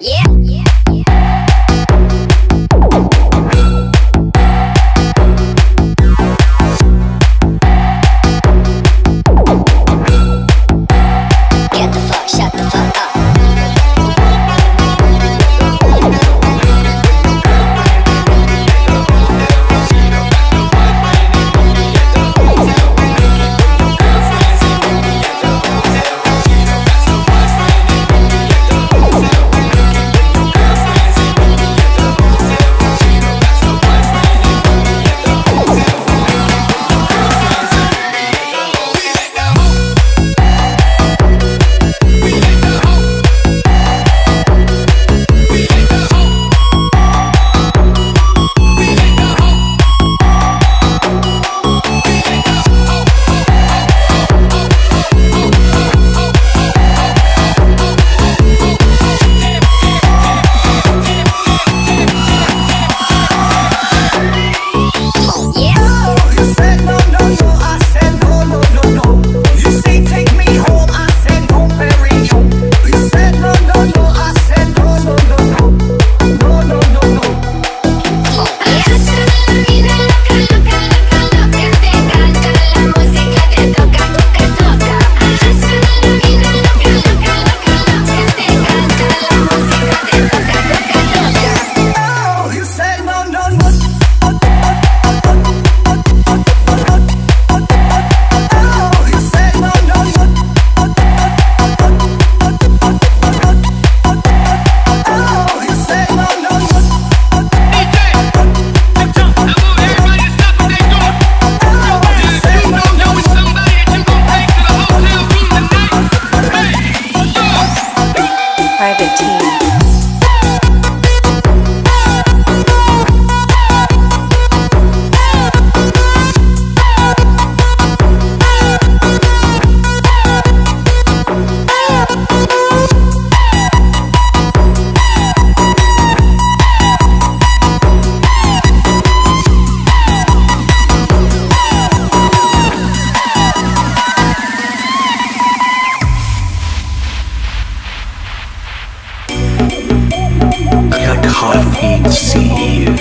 yeah. Private team. to you.